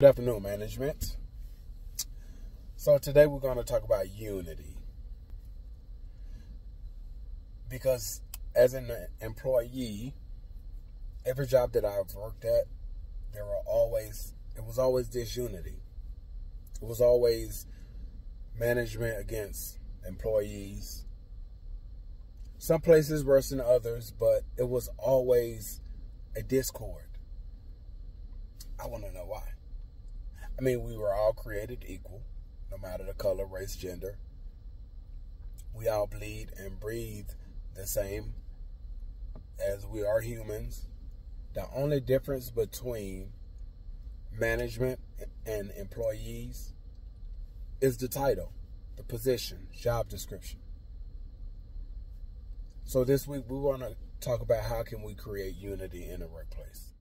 Good afternoon, management. So today we're going to talk about unity. Because as an employee, every job that I've worked at, there were always it was always disunity. It was always management against employees. Some places worse than others, but it was always a discord. I want to know why. I mean, we were all created equal, no matter the color, race, gender. We all bleed and breathe the same as we are humans. The only difference between management and employees is the title, the position, job description. So this week we want to talk about how can we create unity in the workplace.